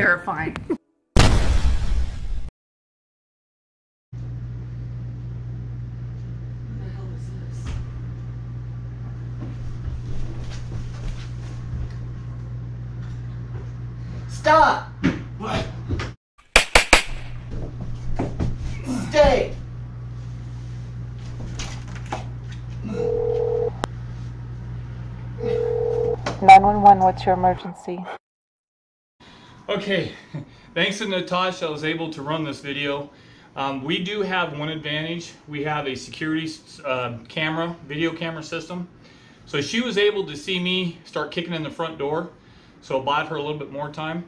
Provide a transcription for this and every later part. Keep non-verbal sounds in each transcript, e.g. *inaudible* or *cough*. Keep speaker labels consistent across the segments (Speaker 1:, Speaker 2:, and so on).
Speaker 1: terrifying.
Speaker 2: Stop!
Speaker 3: What?
Speaker 2: Stay!
Speaker 4: Nine one one. What's your emergency?
Speaker 3: Okay, *laughs* thanks to Natasha, I was able to run this video. Um, we do have one advantage. We have a security uh, camera, video camera system. So she was able to see me start kicking in the front door. So it bought her a little bit more time.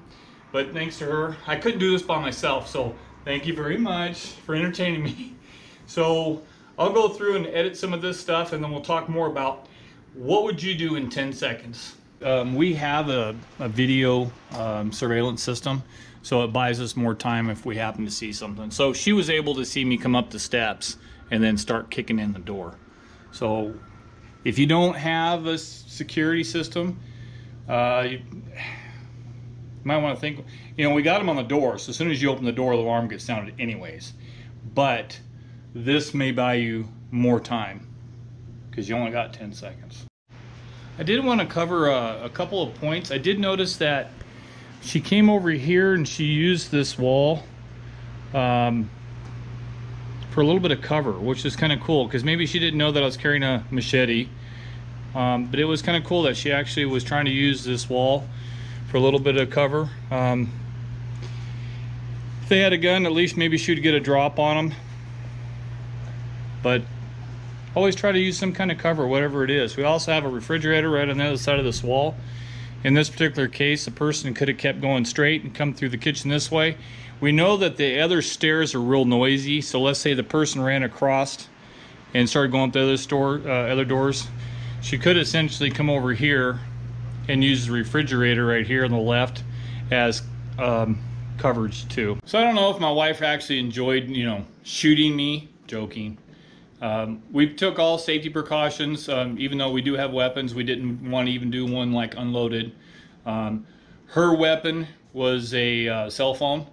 Speaker 3: But thanks to her, I couldn't do this by myself. So thank you very much for entertaining me. *laughs* So I'll go through and edit some of this stuff and then we'll talk more about what would you do in 10 seconds. Um, we have a, a video um, surveillance system, so it buys us more time if we happen to see something. So she was able to see me come up the steps and then start kicking in the door. So if you don't have a security system, uh, you might want to think, you know, we got them on the door, so as soon as you open the door, the alarm gets sounded anyways. But this may buy you more time because you only got 10 seconds. I did want to cover a, a, couple of points. I did notice that she came over here and she used this wall um, for a little bit of cover, which is kind of cool because maybe she didn't know that I was carrying a machete. Um, but it was kind of cool that she actually was trying to use this wall for a little bit of cover. Um, if they had a gun, at least maybe she would get a drop on them. But always try to use some kind of cover, whatever it is. We also have a refrigerator right on the other side of this wall. In this particular case, the person could have kept going straight and come through the kitchen this way. We know that the other stairs are real noisy, so let's say the person ran across and started going up the other, store, uh, other doors. She could essentially come over here and use the refrigerator right here on the left as um, coverage too. So I don't know if my wife actually enjoyed, you know, shooting me, joking, um, we took all safety precautions, um, even though we do have weapons. We didn't want to even do one like unloaded. Um, her weapon was a uh, cell phone,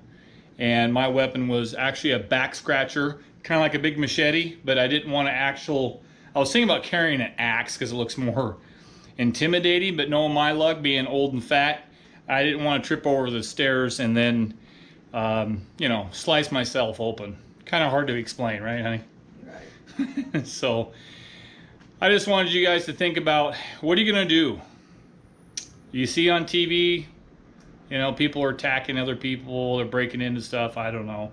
Speaker 3: and my weapon was actually a back scratcher, kind of like a big machete, but I didn't want to actual. I was thinking about carrying an axe because it looks more intimidating, but knowing my luck, being old and fat, I didn't want to trip over the stairs and then, um, you know, slice myself open. Kind of hard to explain, right, honey? *laughs* so I just wanted you guys to think about what are you going to do? You see on TV, you know, people are attacking other people, they're breaking into stuff, I don't know.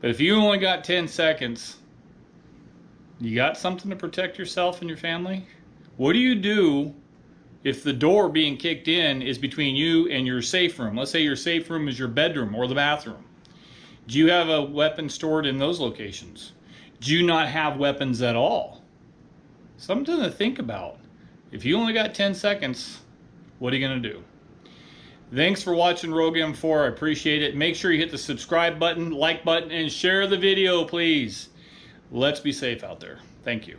Speaker 3: But if you only got 10 seconds, you got something to protect yourself and your family? What do you do if the door being kicked in is between you and your safe room? Let's say your safe room is your bedroom or the bathroom. Do you have a weapon stored in those locations? Do not have weapons at all? Something to think about. If you only got 10 seconds, what are you going to do? Thanks for watching Rogue M4. I appreciate it. Make sure you hit the subscribe button, like button, and share the video, please. Let's be safe out there. Thank you.